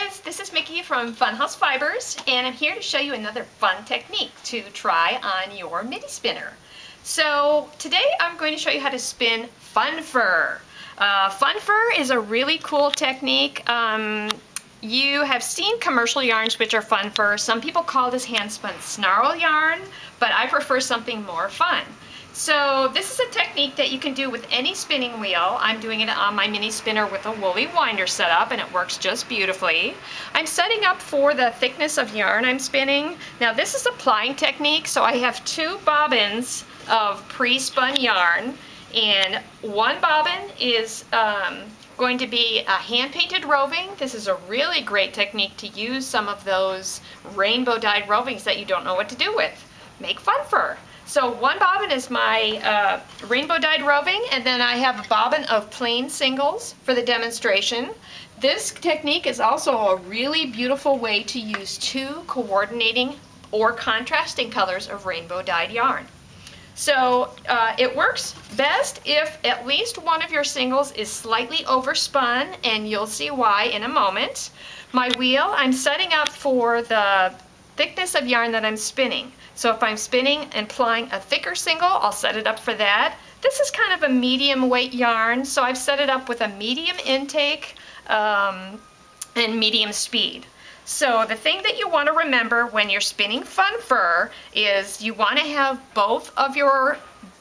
guys, this is Mickey from Funhouse Fibers and I'm here to show you another fun technique to try on your mini spinner. So today I'm going to show you how to spin Fun Fur. Uh, fun Fur is a really cool technique. Um, you have seen commercial yarns which are fun fur. Some people call this hand spun snarl yarn, but I prefer something more fun. So this is a technique that you can do with any spinning wheel. I'm doing it on my mini spinner with a WooLee Winder setup and it works just beautifully. I'm setting up for the thickness of yarn I'm spinning. Now this is a plying technique so I have two bobbins of pre-spun yarn and one bobbin is um, going to be a hand-painted roving. This is a really great technique to use some of those rainbow dyed rovings that you don't know what to do with. Make fun fur. So one bobbin is my uh, rainbow dyed roving and then I have a bobbin of plain singles for the demonstration. This technique is also a really beautiful way to use two coordinating or contrasting colors of rainbow dyed yarn. So uh, it works best if at least one of your singles is slightly overspun and you'll see why in a moment. My wheel, I'm setting up for the thickness of yarn that I'm spinning. So if I'm spinning and plying a thicker single, I'll set it up for that. This is kind of a medium weight yarn, so I've set it up with a medium intake um, and medium speed. So the thing that you want to remember when you're spinning fun fur is you want to have both of your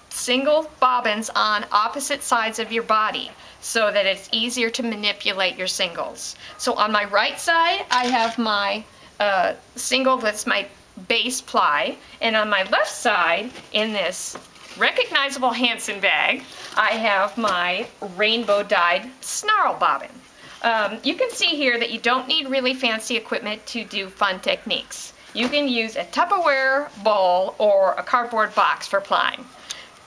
single bobbins on opposite sides of your body so that it's easier to manipulate your singles. So on my right side, I have my uh, single that's my base ply. And on my left side, in this recognizable Hansen bag, I have my rainbow dyed snarl bobbin. Um, you can see here that you don't need really fancy equipment to do fun techniques. You can use a Tupperware bowl or a cardboard box for plying.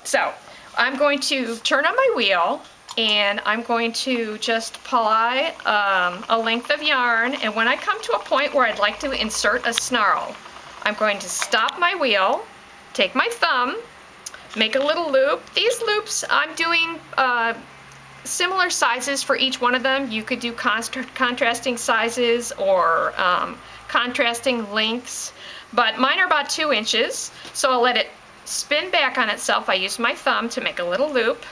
So I'm going to turn on my wheel and I'm going to just ply um, a length of yarn and when I come to a point where I'd like to insert a snarl, I'm going to stop my wheel, take my thumb, make a little loop. These loops, I'm doing uh, similar sizes for each one of them. You could do contrasting sizes or um, contrasting lengths, but mine are about two inches, so I'll let it spin back on itself. I use my thumb to make a little loop,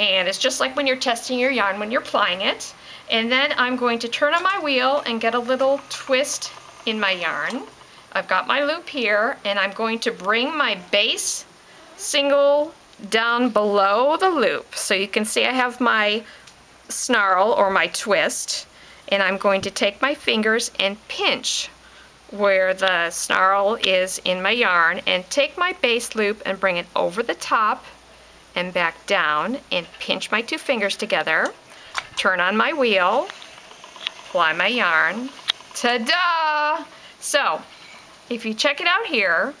and it's just like when you're testing your yarn when you're plying it. And then I'm going to turn on my wheel and get a little twist in my yarn. I've got my loop here and I'm going to bring my base single down below the loop. So you can see I have my snarl or my twist and I'm going to take my fingers and pinch where the snarl is in my yarn and take my base loop and bring it over the top and back down and pinch my two fingers together, turn on my wheel, ply my yarn, ta-da! So if you check it out here,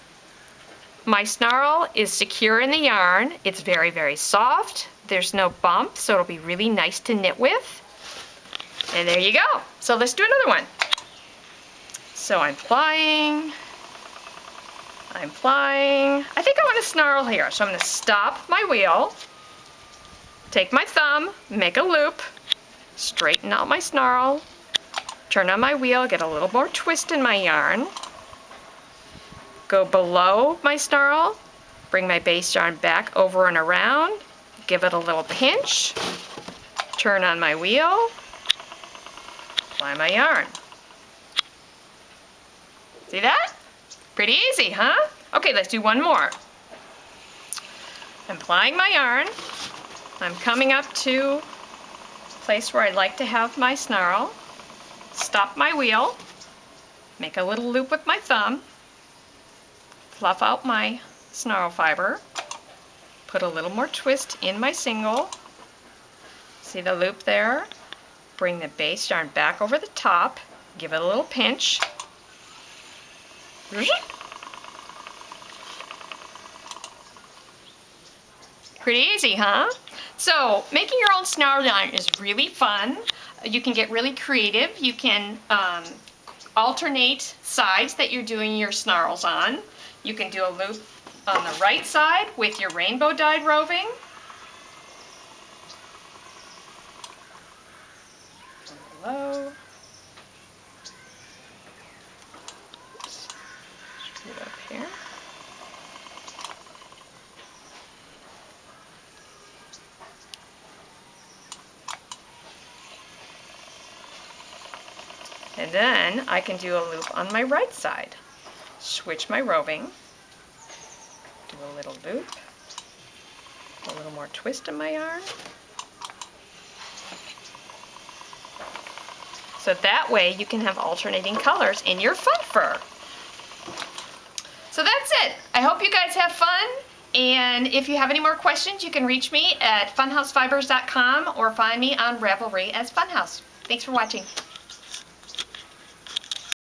my snarl is secure in the yarn. It's very, very soft. There's no bump, so it'll be really nice to knit with. And there you go. So let's do another one. So I'm plying, I'm plying. I think I want to snarl here, so I'm going to stop my wheel, take my thumb, make a loop, straighten out my snarl, turn on my wheel, get a little more twist in my yarn, go below my snarl, bring my base yarn back over and around, give it a little pinch, turn on my wheel, apply my yarn. See that? Pretty easy, huh? Okay, let's do one more. I'm plying my yarn. I'm coming up to a place where I'd like to have my snarl. Stop my wheel. Make a little loop with my thumb fluff out my snarl fiber, put a little more twist in my single, see the loop there, bring the base yarn back over the top, give it a little pinch, pretty easy, huh? So making your own snarls yarn is really fun. You can get really creative. You can um, alternate sides that you're doing your snarls on. You can do a loop on the right side with your rainbow dyed roving. Hello. Oops. It up here. And then I can do a loop on my right side. Switch my roving, do a little loop, a little more twist in my yarn. So that way you can have alternating colors in your fun fur. So that's it. I hope you guys have fun. And if you have any more questions, you can reach me at funhousefibers.com or find me on Ravelry as Funhouse. Thanks for watching.